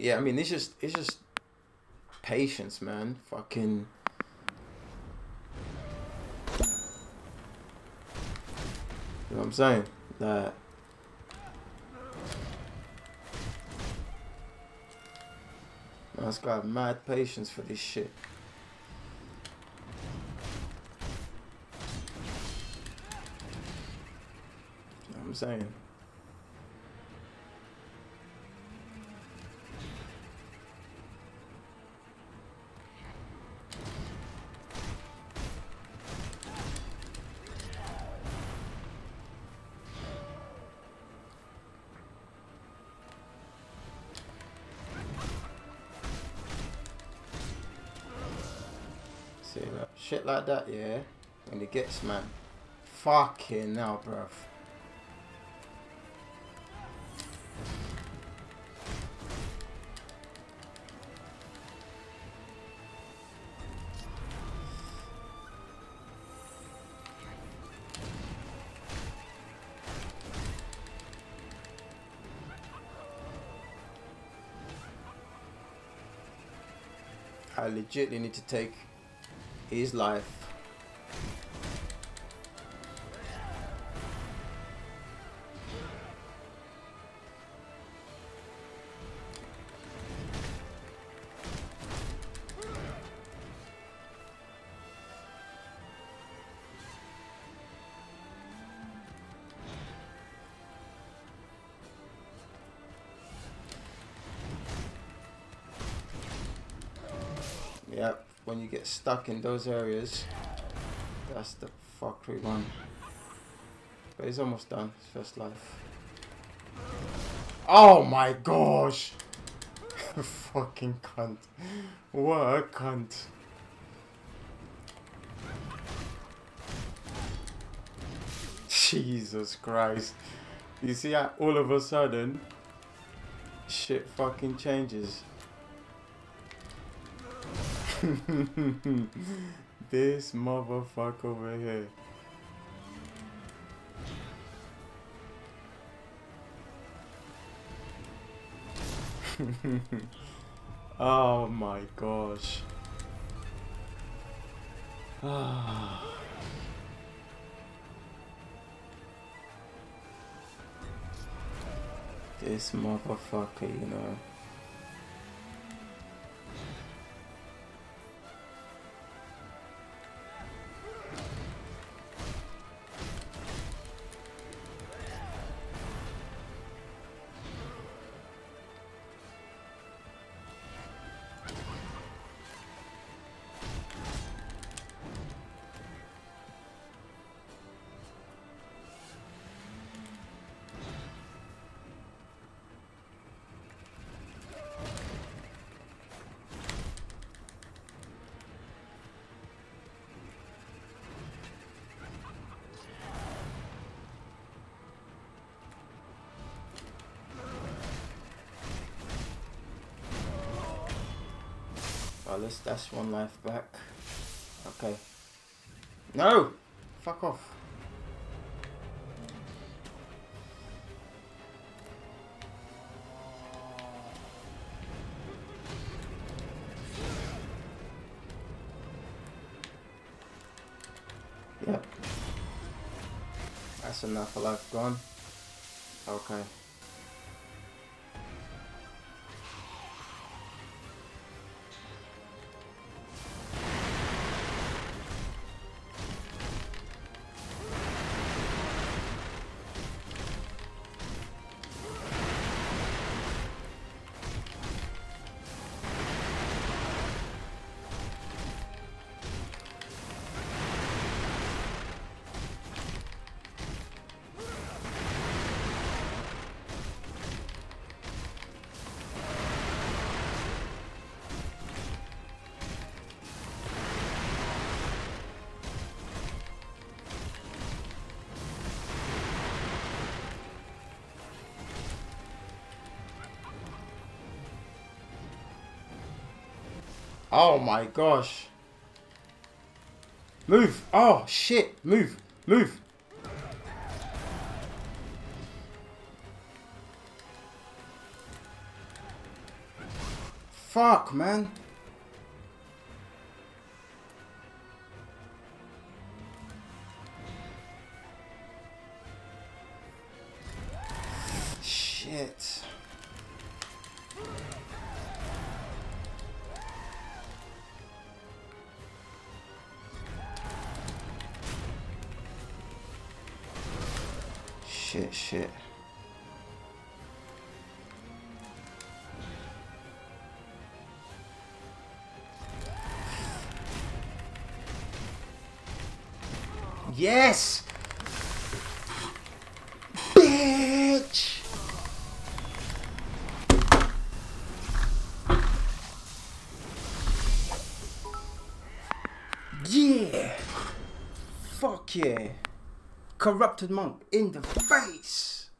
yeah, I mean, it's just it's just patience, man. Fucking. You know what I'm saying? That. Man's got mad patience for this shit. You know what I'm saying? See shit like that, yeah. When it gets man, fucking now, bruv. I legitly need to take his life. Yep, when you get stuck in those areas, that's the fuckery one. But he's almost done, his first life. Oh my gosh! Fucking cunt. What a cunt. Jesus Christ. You see how all of a sudden, shit fucking changes. this motherfucker over here. oh my gosh. This motherfucker, you know. Oh, let's dash one life back. Okay. No! Fuck off. Yep. That's enough life gone. Okay. Oh my gosh. Move. Oh shit. Move. Move. Fuck, man. Shit. Shit, shit. Yes! Bitch! Yeah! Fuck yeah! corrupted monk in the face.